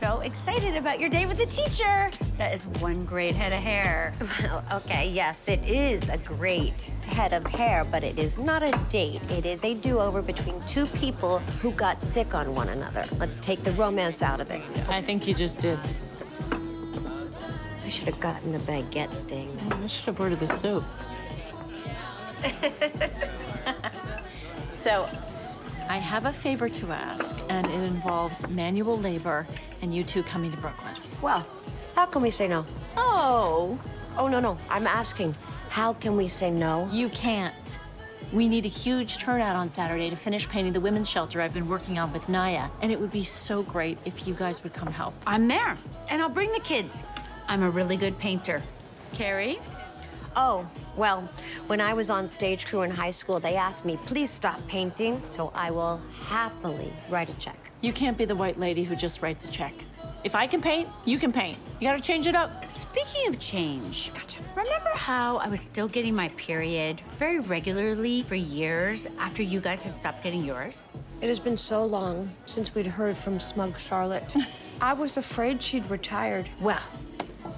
so excited about your day with the teacher. That is one great head of hair. Well, okay, yes, it is a great head of hair, but it is not a date. It is a do-over between two people who got sick on one another. Let's take the romance out of it. I think you just did. I should have gotten the baguette thing. I should have ordered the soup. so, I have a favor to ask, and it involves manual labor and you two coming to Brooklyn. Well, how can we say no? Oh, Oh, no, no. I'm asking, how can we say no? you can't. We need a huge turnout on Saturday to finish painting the women's shelter I've been working on with Nya, and it would be so great if you guys would come help. I'm there, and I'll bring the kids. I'm a really good painter. Carrie? Oh, well, when I was on stage crew in high school, they asked me, please stop painting, so I will happily write a check. You can't be the white lady who just writes a check. If I can paint, you can paint. You gotta change it up. Speaking of change, gotcha. remember how I was still getting my period very regularly for years after you guys had stopped getting yours? It has been so long since we'd heard from Smug Charlotte. I was afraid she'd retired. Well,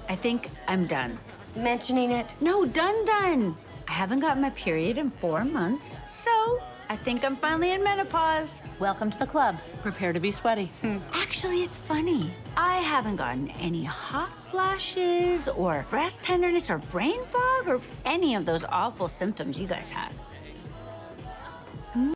I think I'm done. Mentioning it? No, done, done. I haven't gotten my period in four months, so I think I'm finally in menopause. Welcome to the club. Prepare to be sweaty. Hmm. Actually, it's funny. I haven't gotten any hot flashes or breast tenderness or brain fog or any of those awful symptoms you guys had.